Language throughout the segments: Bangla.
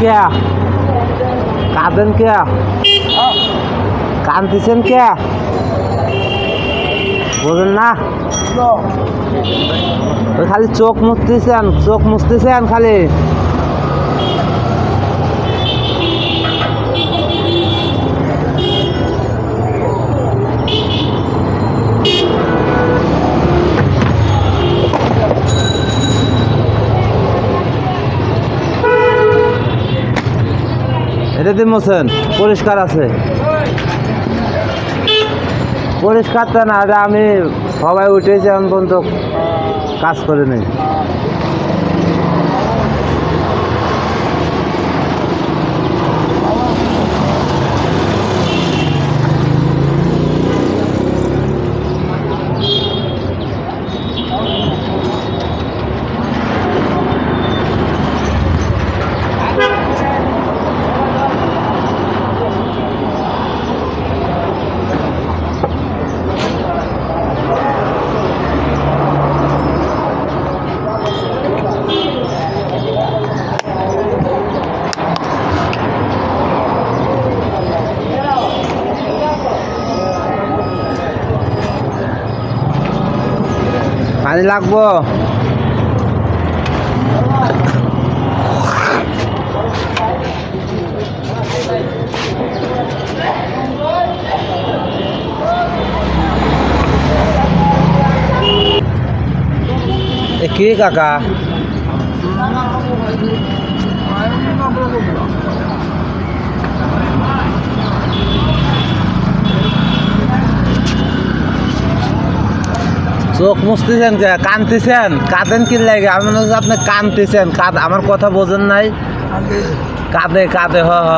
কে? কাঁদেন কে? কান্দিছেন কে? বোঝেন না? খালি চোখ মুছতেছেন চোখ মুছতেছেন খালি। দিয়ে মোছেন। পরিষ্কার আছে। পরিষ্কার তো না আমি সবাই উঠেছি, এখন পর্যন্ত কাজ করে নেই পানি লাগবো এ কি কাকা চোখ মুছতেছেন কানতেছেন কাঁদেন কি লাগে? আমি মনে হচ্ছে আপনি কানতেছেন কাঁদ আমার কথা বোঝেন নাই। কাঁদে কাঁদে, হ হ।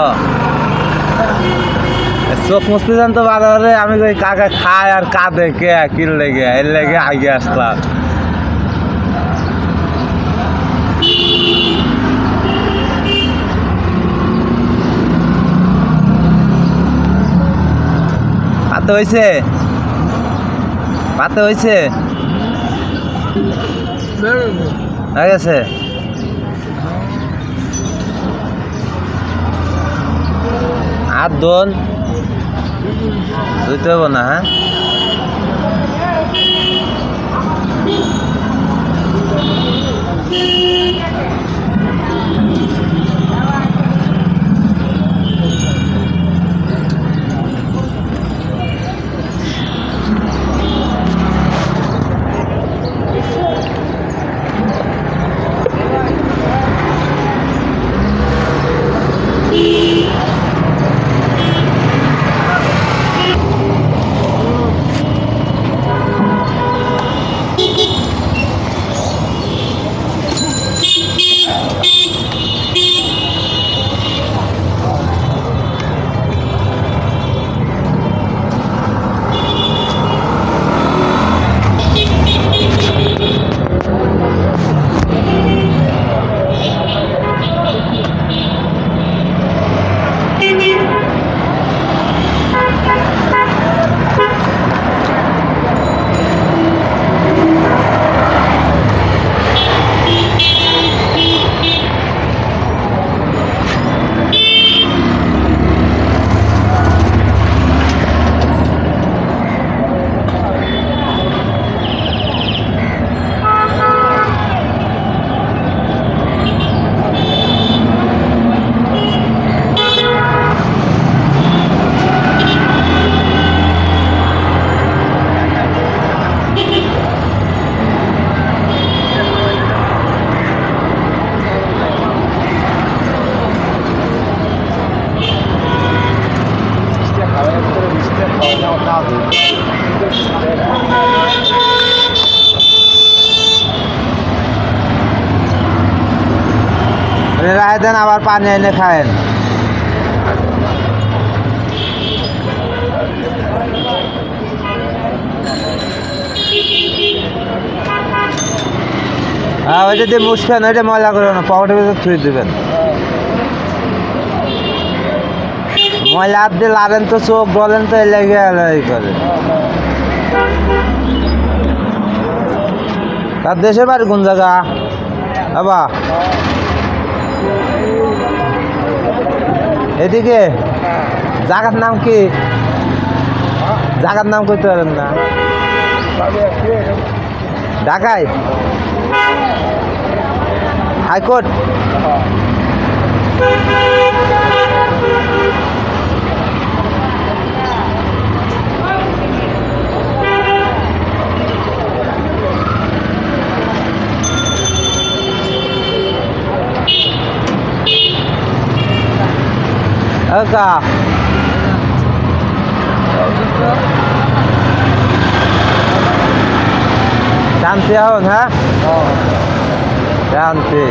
চোখ মুছতেছেন তো বারে আমি কই, কাকা খায় আর কাঁদে কে? কি লেগে? এর লেগে আগে আসলাম। পাতে হয়েছে পাতে হয়েছে হয়ে গেছে আর দোন ধুইতে হব না হ্যাঁ? রায় দেন, আবার পানি এনে খায়েন। হ্যাঁ ওইটা দিয়ে মুছবেন ওইটা ময়লা করবেন না, পকেটের ভিতরে থুয়ে দেবেন। ময়লা দিয়ে লাড়েন তো চোখ, বলেন তো লেগে করে। তার দেশের বাড়ি কোন জায়গা? বাবা। এদিকে? জায়গার নাম কি? জায়গার নাম কইতে পারেন না। ঢাকায়? হাইকোর্ট? কা শান্তি হন হ্যাঁ শান্তি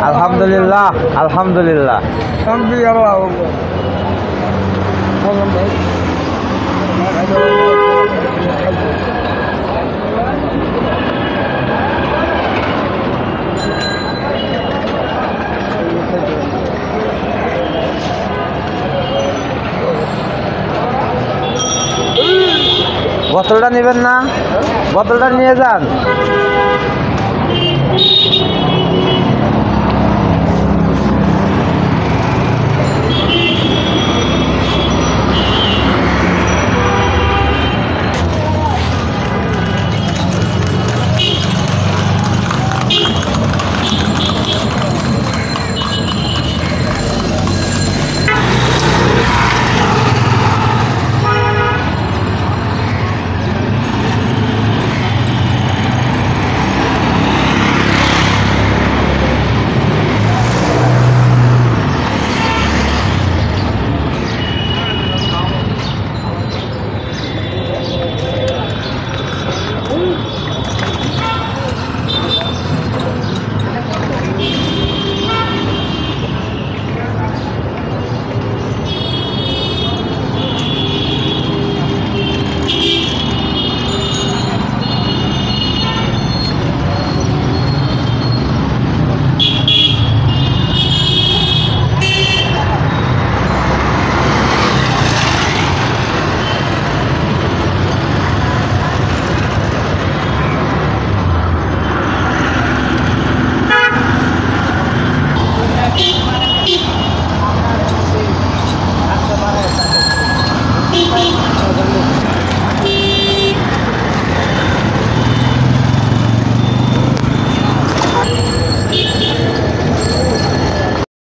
আলহামদুলিল্লাহ আলহামদুলিল্লাহ বোতলটা নেবেন না। বোতলটা নিয়ে যান।